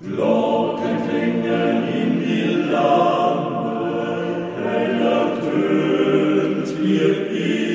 Glocken klingen in die Lampe, heller tönt ihr Ehe.